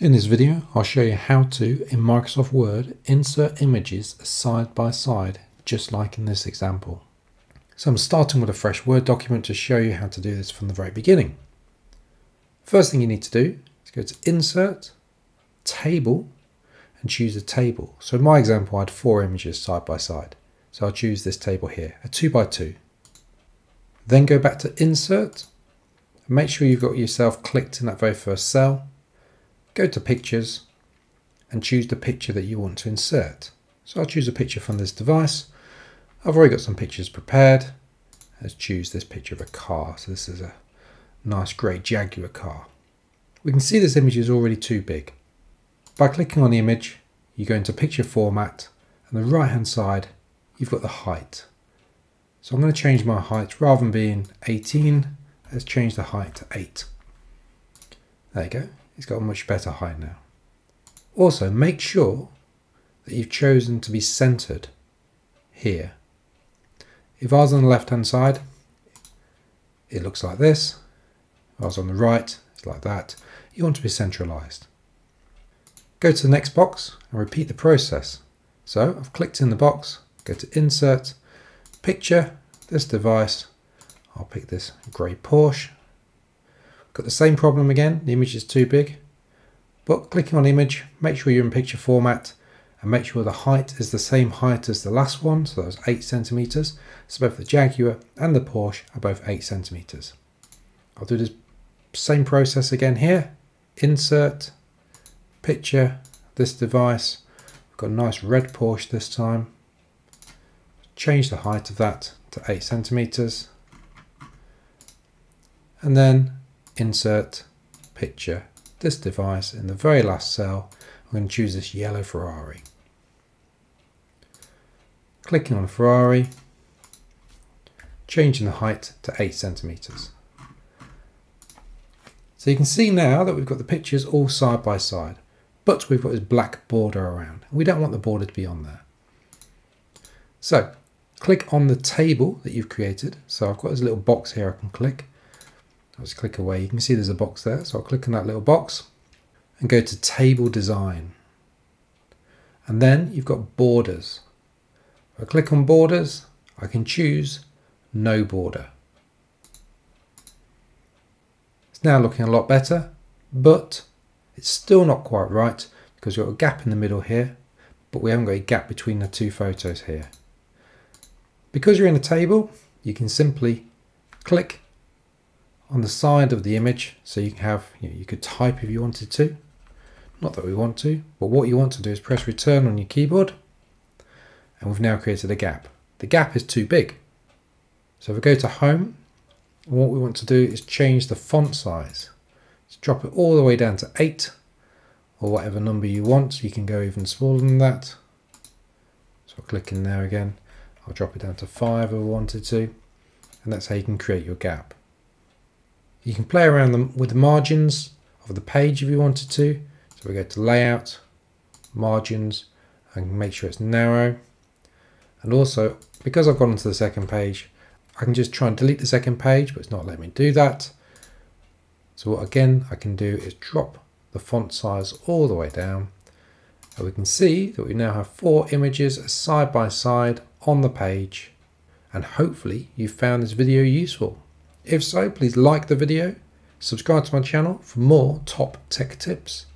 In this video, I'll show you how to, in Microsoft Word, insert images side by side, just like in this example. So I'm starting with a fresh Word document to show you how to do this from the very beginning. First thing you need to do is go to Insert, Table, and choose a table. So in my example, I had four images side by side. So I'll choose this table here, a two by two. Then go back to Insert, and make sure you've got yourself clicked in that very first cell go to pictures and choose the picture that you want to insert. So I'll choose a picture from this device. I've already got some pictures prepared. Let's choose this picture of a car. So this is a nice grey Jaguar car. We can see this image is already too big. By clicking on the image, you go into picture format and the right hand side, you've got the height. So I'm going to change my height rather than being 18, let's change the height to 8. There you go. It's got a much better height now. Also, make sure that you've chosen to be centered here. If I was on the left hand side, it looks like this. If I was on the right, it's like that. You want to be centralized. Go to the next box and repeat the process. So I've clicked in the box, go to insert, picture, this device. I'll pick this grey Porsche Got the same problem again, the image is too big. But clicking on image, make sure you're in picture format and make sure the height is the same height as the last one, so that was 8 centimeters. So both the Jaguar and the Porsche are both 8 centimeters. I'll do this same process again here. Insert, picture, this device. I've got a nice red Porsche this time. Change the height of that to 8 centimeters. And then insert picture this device in the very last cell. I'm going to choose this yellow Ferrari. Clicking on Ferrari, changing the height to 8 centimeters. So you can see now that we've got the pictures all side by side, but we've got this black border around. We don't want the border to be on there. So click on the table that you've created. So I've got this little box here I can click. I'll just click away. You can see there's a box there. So I'll click on that little box and go to table design. And then you've got borders. If I click on borders, I can choose no border. It's now looking a lot better, but it's still not quite right because we've got a gap in the middle here, but we haven't got a gap between the two photos here. Because you're in a table, you can simply click on the side of the image so you can have you, know, you could type if you wanted to. Not that we want to but what you want to do is press return on your keyboard and we've now created a gap. The gap is too big. So if we go to home what we want to do is change the font size. Let's drop it all the way down to 8 or whatever number you want. You can go even smaller than that. So I'll click in there again. I'll drop it down to 5 if I wanted to and that's how you can create your gap you can play around them with the margins of the page if you wanted to. So we go to layout, margins, and make sure it's narrow. And also, because I've gone to the second page, I can just try and delete the second page, but it's not letting me do that. So what again I can do is drop the font size all the way down. And we can see that we now have four images side by side on the page. And hopefully you found this video useful. If so, please like the video, subscribe to my channel for more top tech tips.